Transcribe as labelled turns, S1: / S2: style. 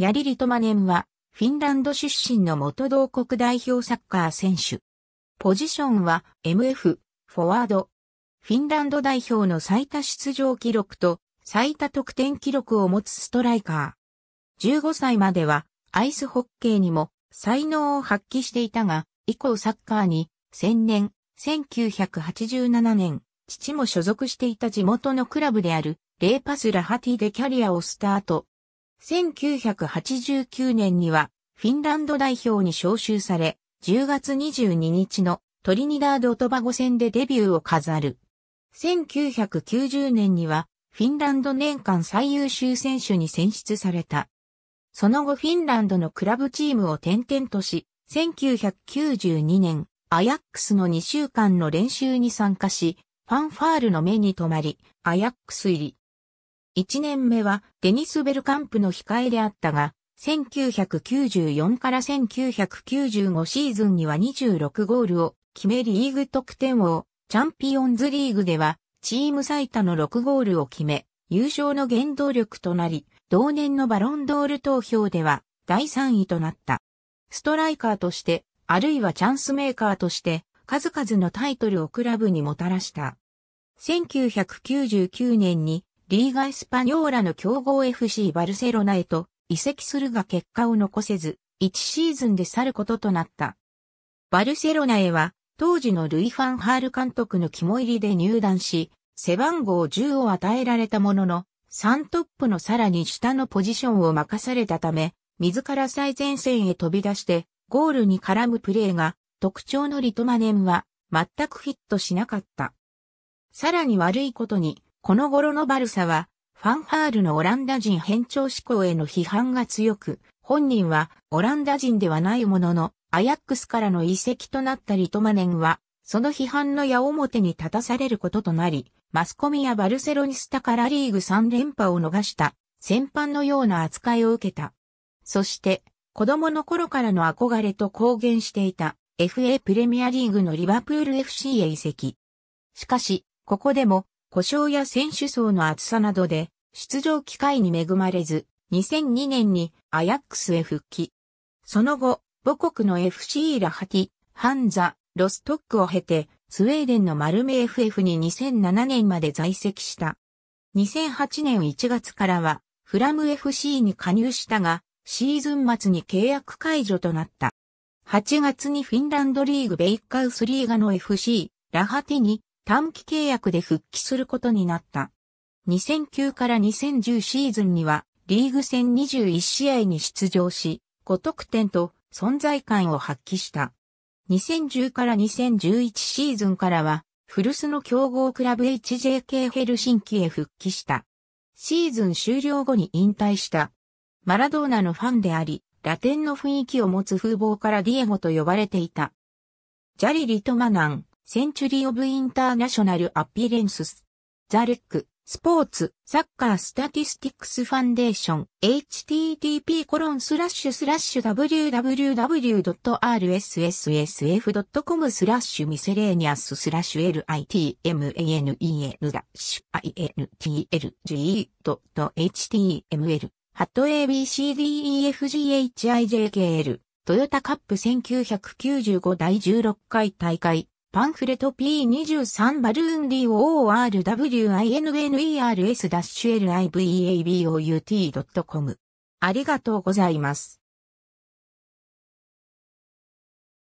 S1: ヤリ・リトマネンは、フィンランド出身の元同国代表サッカー選手。ポジションは MF、フォワード。フィンランド代表の最多出場記録と最多得点記録を持つストライカー。15歳まではアイスホッケーにも才能を発揮していたが、以降サッカーに1000年、1987年、父も所属していた地元のクラブであるレーパスラハティでキャリアをスタート。1989年にはフィンランド代表に招集され、10月22日のトリニダード・トバゴ戦でデビューを飾る。1990年にはフィンランド年間最優秀選手に選出された。その後フィンランドのクラブチームを転々とし、1992年、アヤックスの2週間の練習に参加し、ファンファールの目に留まり、アヤックス入り。1年目はデニス・ベルカンプの控えであったが、1994から1995シーズンには26ゴールを決めリーグ得点王、チャンピオンズリーグではチーム最多の6ゴールを決め、優勝の原動力となり、同年のバロンドール投票では第3位となった。ストライカーとして、あるいはチャンスメーカーとして、数々のタイトルをクラブにもたらした。1999年にリーガ・エスパニョーラの強豪 FC バルセロナへと移籍するが結果を残せず、1シーズンで去ることとなった。バルセロナへは、当時のルイ・ファン・ハール監督の肝入りで入団し、背番号10を与えられたものの、3トップのさらに下のポジションを任されたため、自ら最前線へ飛び出して、ゴールに絡むプレーが特徴のリトマネンは全くフィットしなかった。さらに悪いことに、この頃のバルサは、ファンハールのオランダ人変調志向への批判が強く、本人はオランダ人ではないものの、アヤックスからの移籍となったリトマネンは、その批判の矢面に立たされることとなり、マスコミやバルセロニスタからリーグ3連覇を逃した戦犯のような扱いを受けた。そして、子供の頃からの憧れと公言していた FA プレミアリーグのリバプール FC へ移籍。しかし、ここでも故障や選手層の厚さなどで出場機会に恵まれず、2002年にアヤックスへ復帰。その後、母国の FC ラハティ、ハンザ、ロストックを経て、スウェーデンのマルメ FF に2007年まで在籍した。2008年1月からは、フラム FC に加入したが、シーズン末に契約解除となった。8月にフィンランドリーグベイカウスリーガの FC、ラハティに短期契約で復帰することになった。2009から2010シーズンにはリーグ戦21試合に出場し、5得点と存在感を発揮した。2010から2011シーズンからは古巣の強豪クラブ HJK ヘルシンキへ復帰した。シーズン終了後に引退した。マラドーナのファンであり、ラテンの雰囲気を持つ風貌からディエゴと呼ばれていた。 Jari Litmanen、Century of International Appearances。The Rec、Sport、Soccer Statistics Foundation、http コロンスラッシュスラッシュ www.rsssf.com スラッシュ miscellaneous スラッシュ litmanen ダッシュ intlge.html ハット ABCDEFGHIJKL トヨタカップ1995第16回大会パンフレット P23 バルーン DORWINNERS-LIVEABOUT.com ありがとうございます。